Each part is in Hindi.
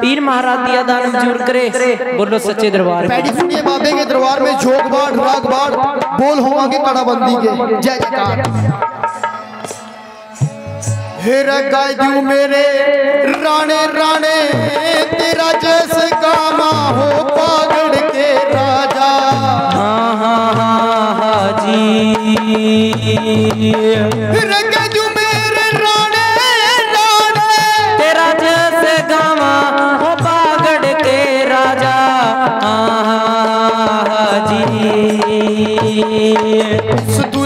पीर महाराज दिया दान मंजूर करे। बोलो सच्चे दरबार। सुनिए बाबे के दरबार में जोग बाढ़ राग बाढ़ बोल होवा के कड़ाबंदी के। जय जयकार। हेर गायू मेरे राणे राणे तेरा जैसे कामा हो पागड़ के राजा। हाँ हाँ हाँ हाँ जी। हेर गायू जी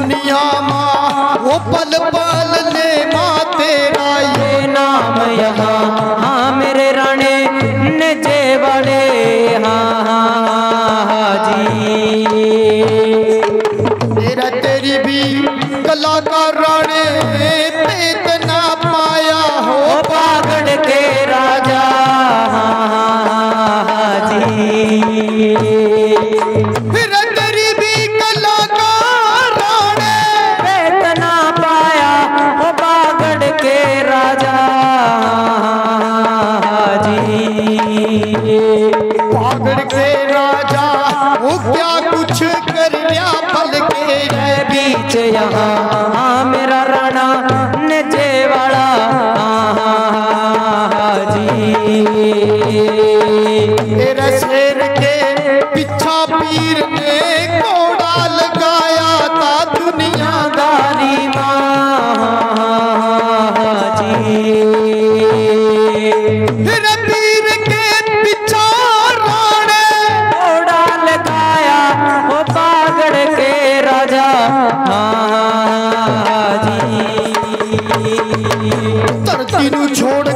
पागड़ के राजा, वो क्या कुछ कर लिया? फल के है बीच यहाँ। हाँ मेरा राणा नचे वाला जी। तेरा शेर के पीछा पीर ਧਰਤੀ ਨੂੰ ਛੋੜ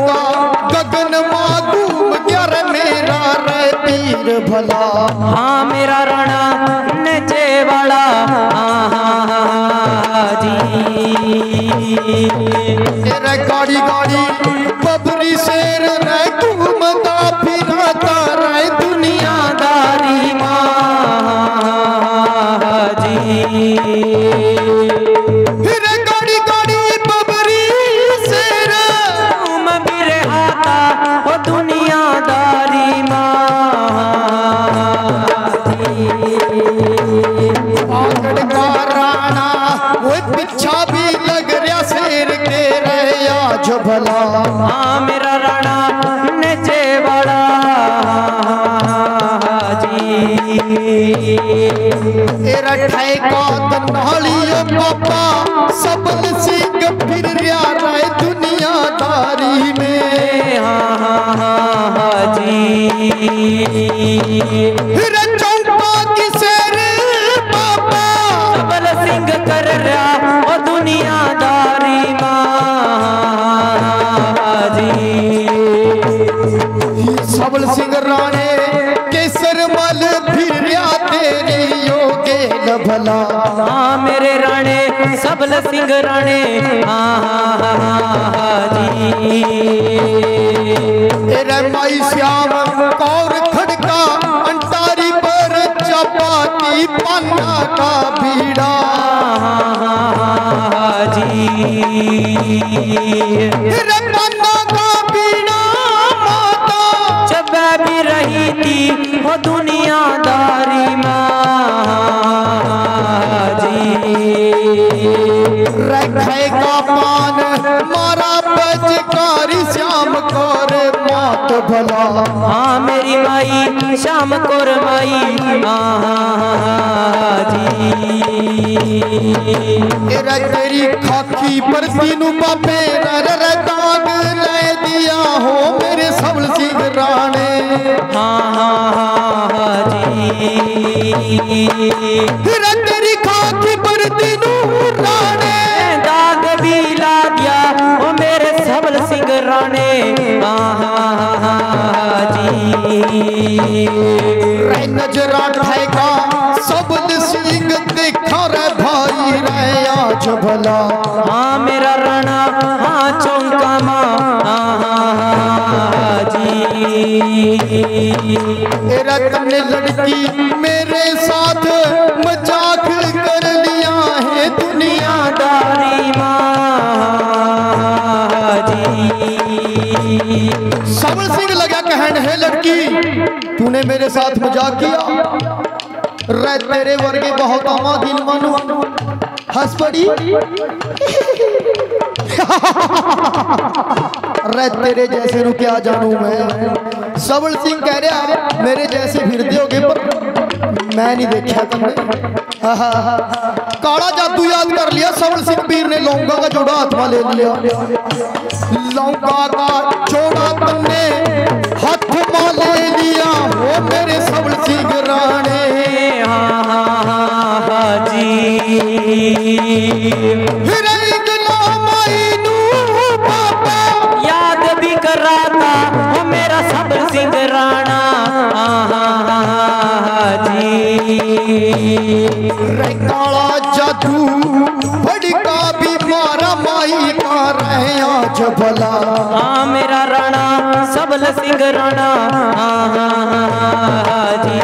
भला। हाँ मेरा राणा नचे बड़ा जी। तेरा ठेका तनालियो पापा सबल सिंह फिर रहा रे दुनियादारी में। हाँ हाँ हाँ हाँ जी। फिर भला। हाँ मेरे राणे सबल सिंह राणे। हाँ हाँ हाँ तेरे माई श्याम कौर खड़का अंटारी पर चपाती पन्ना का बीड़ा। हाँ जी। पन्ना का बीड़ा माता। जब भी रही थी वो दुनियादारी माँ। शाम कोर माई। हाँ जी। तेरा खाकी पर तीनों बापे नर दाग ले दिया हो मेरे सबल सिंह राणे। हाँ हाँ जी तेरा खाकी पर तीनों राणे। दाग भी ला दिया ओ मेरे सबल सिंह राणे। हाँ रे नजरा ठाएगा सबल सिंह देखा रे भाई रे आज भला। हाँ मेरा राणा हाँ चौका माँ हाँ हाँ हाँ जी। तेरा तन्ने लड़की मेरे साथ मज़ाक कर लिया है दुनिया दारी माँ जी। सबल लड़की तूने मेरे साथ मज़ाक किया। रे तेरे वर्गे बहुत आवा दिन मनु। हंस पड़ी? रे तेरे जैसे नु क्या जानू मैं? सबल सिंह कह रहा, मेरे जैसे फिरदे होगे, पर मैं नहीं देखा तुमने काला जादू याद कर लिया, सबल सिंह पीर ने लौंगा का जोड़ा हाथ में ले लिया। लौंगा का जोड़ा याद भी कर रहा था मेरा सब सिंह राणा हाँ हाँ हाँ हाँ जी काला जादू बड़का भी मारा माई का रहे आज भला हाँ मेरा राणा सबल सिंह राणा हाँ हाँ हाँ हाँ जी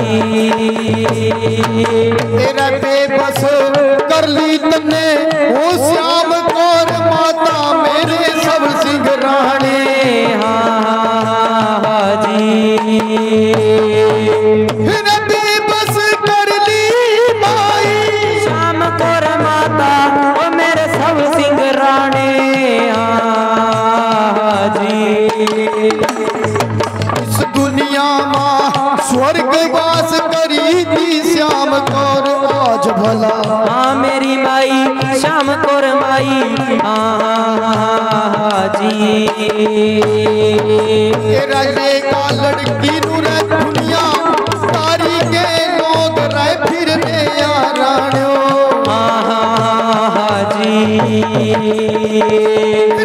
तेरा बेबस कर ली तने ओ श्याम कौर माता मेरे सब सिंह रानी हाँ हाँ हाँ जी आज भला हाँ मेरी माई श्याम कौर माई हाँ हाँ हाँ हाँ जी तेरा ये का लड़की नू रे दुनिया तारी के लोग रे फिर रे याराणो हाँ हाँ हाँ जी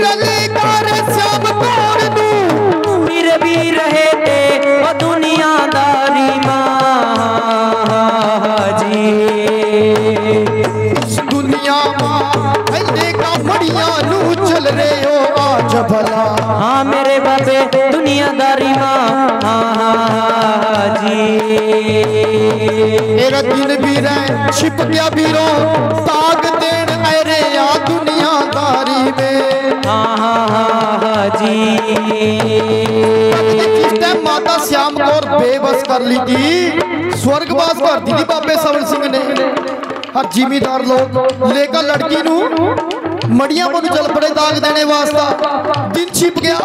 रले कार श्याम कौर नू तेरा दिन भी रहे छिप गया बीरो ताग देन अरे या दुनियादारी में हाँ हाँ हाँ हाँ जी माता श्याम कौर बेबस कर ली थी स्वर्गवास कर दी थी बाबे सवल सिंह ने। हर जिमीदार लोग लेकर लड़की नू मड़िया को चल पड़े दाग देने वास्ता दिन छिप गया।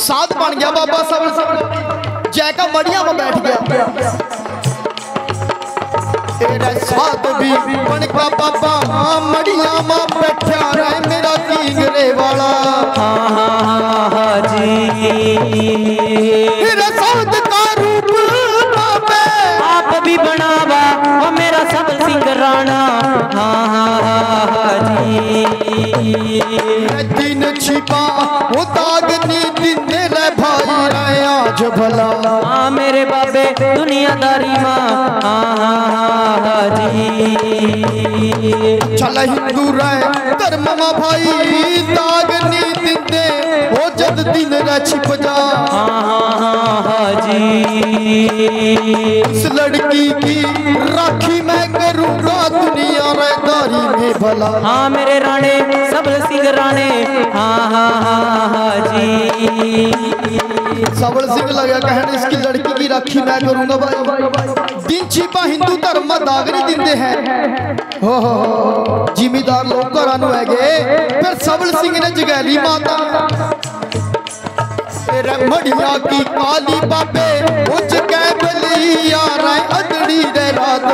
साथ बन गया बाबा सवल जैका मड़िया में बैठ गया। तेरा साथ भी बन का बाबा हाँ, मड़िया में बैठा रहे मेरा किंगरे वाला। हाँ जी मेरा साथ का रूप आप भी बनावा वो मेरा सब सिंह राणा हाँ हाँ हाँ हाँ जी। आज भला। हाँ मेरे बाबे दुनियादारी माँ। हाँ हाँ हाँ जी चल हिंदू रे धर्म मा भाई दाग नी दिंदे ओ वो जद दिन रे छिप जा। हाँ हाँ हाँ हाँ जी इस लड़की की राखी भला हाँ मेरे राणे सब सिंह राणे। हाँ हाँ हाँ हाँ जी। सबल सिंह लगे कहने इसकी लड़की की राखी मैं करूँगा भाई। दिन छिपा हिंदू धर्म दागरी दिंदे हैं। हो हो जिमीदार लोग घर है गए फिर सबल सिंह ने जगैली माता। मड़िया की काली बाबे उज कह दिया रे अदड़ी रे रात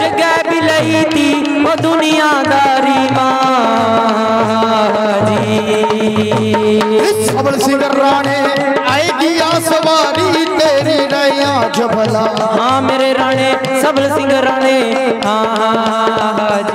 जगह बिलई थी वो दुनियादारी सबल सिंह राणे आएगी आसवारी तेरी रैया जबला।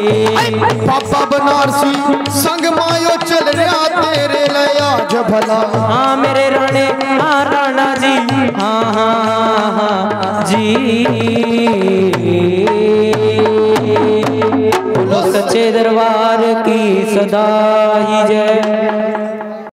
पापा बनारसी, संग मायो चल रहा तेरे लया भला। हाँ मेरे राणे हाँ राणा जी। हाँ, हाँ हाँ हाँ जी। बोलो सच्चे दरबार की सदा ही जय।